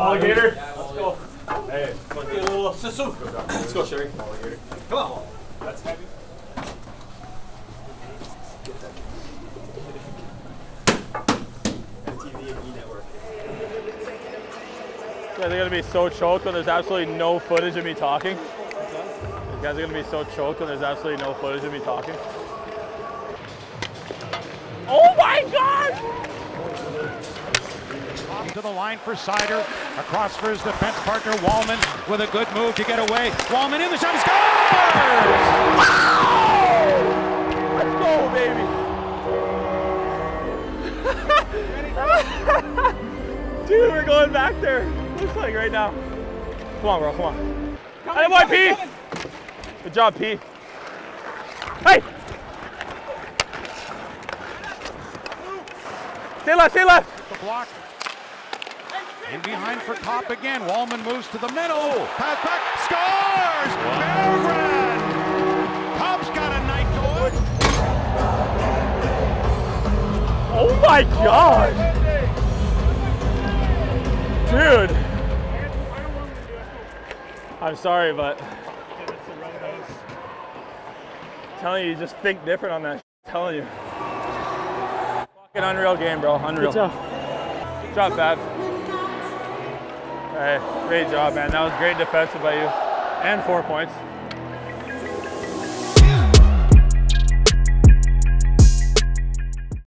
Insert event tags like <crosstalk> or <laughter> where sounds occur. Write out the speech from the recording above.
Alligator. Let's go. Hey, let's get a little sisu. Let's go, Sherry. Alligator. Come on. That's heavy. E guys are gonna be so choked when there's absolutely no footage of me talking. You guys are gonna be so choked when there's absolutely no footage of me talking. To the line for Seider. Across for his defense partner, Walman, with a good move to get away. Walman in the shot, he scores! Let's go, baby! <laughs> Dude, we're going back there. Looks like right now. Come on, bro, come on. Hey, boy, P! Good job, P. Hey! Stay left, stay left! The block. In behind for Copp again. Walman moves to the middle. Oh. Pass back. Scores! Belgrade! Copp's got a night going. Oh my god! Dude! I'm sorry, but telling you, you just think different on that. telling you. Fucking unreal game, bro. Unreal. Good job. Good job, Fab. Hey, great job, man. That was great defensive by you. And four points.